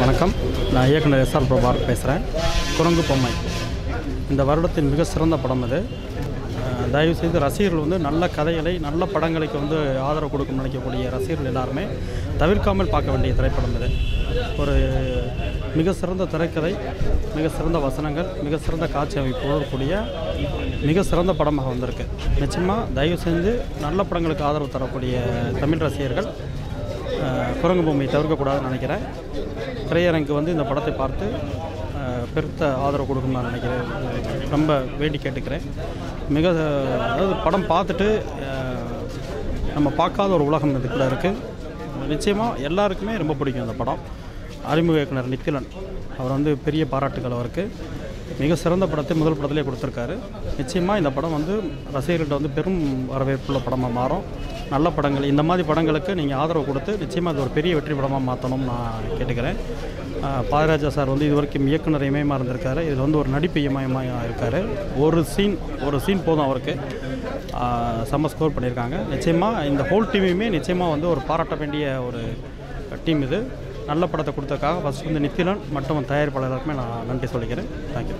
வணக்கம். நான் இயக்குனர் எஸ்ஆர் பிரபார் பேசுகிறேன் குரங்கு பொம்மை. இந்த வருடத்தின் மிக சிறந்த படம் இது. தயவுசெய்து ரசிகர்கள் வந்து நல்ல கதைகளை நல்ல படங்களுக்கு வந்து ஆதரவு கொடுக்கும் நினைக்கக்கூடிய ரசிகர்கள் எல்லாருமே தவிர்க்காமல் பார்க்க வேண்டிய திரைப்படம் இது. ஒரு மிக சிறந்த திரைக்கதை மிக சிறந்த வசனங்கள் மிக சிறந்த காட்சி அமைப்போடு கூடிய மிக சிறந்த படமாக வந்திருக்கு. நிச்சயமாக தயவு செஞ்சு நல்ல படங்களுக்கு ஆதரவு தரக்கூடிய தமிழ் ரசிகர்கள் குரங்கு பொம்மையை தவிர்க்கக்கூடாதுன்னு நினைக்கிறேன். திரையரங்கு வந்து இந்த படத்தை பார்த்து பெருத்த ஆதரவு கொடுக்கணும்னு நான் நினைக்கிறேன். ரொம்ப வேண்டி கேட்டுக்கிறேன். மிக அதாவது படம் பார்த்துட்டு நம்ம பார்க்காத ஒரு உலகம் இதுக்குள்ளே இருக்குது நிச்சயமாக எல்லாருக்குமே ரொம்ப பிடிக்கும் அந்த படம். அறிமுக இயக்குனர் நித்திலன் அவர் வந்து பெரிய பாராட்டுகள் அவருக்கு. மிக சிறந்த படத்தை முதல் படத்திலே கொடுத்துருக்காரு. நிச்சயமாக இந்த படம் வந்து ரசிகர்கள்ட்ட வந்து பெரும் வரவேற்புள்ள படமாக மாறும். நல்ல படங்கள் இந்த மாதிரி படங்களுக்கு நீங்கள் ஆதரவு கொடுத்து நிச்சயமாக அது ஒரு பெரிய வெற்றி படமாக மாற்றணும்னு நான் கேட்டுக்கிறேன். பாலராஜா சார் வந்து இது வரைக்கும் இயக்குனர் இமயமாக இருந்திருக்காரு. இது வந்து ஒரு நடிப்பு இமயமாக இருக்கார். ஒரு சீன் ஒரு சீன் போதும் அவருக்கு. செம்ம ஸ்கோர் பண்ணியிருக்காங்க. நிச்சயமாக இந்த ஹோல் டீமையுமே நிச்சயமாக வந்து ஒரு பாராட்ட வேண்டிய ஒரு டீம் இது. நல்ல படத்தை கொடுத்ததுக்காக ஃபஸ்ட் வந்து நித்திலன் மற்றும் தயாரிப்பாளர்களுக்குமே நான் நன்றி சொல்லிக்கிறேன். தேங்க்யூ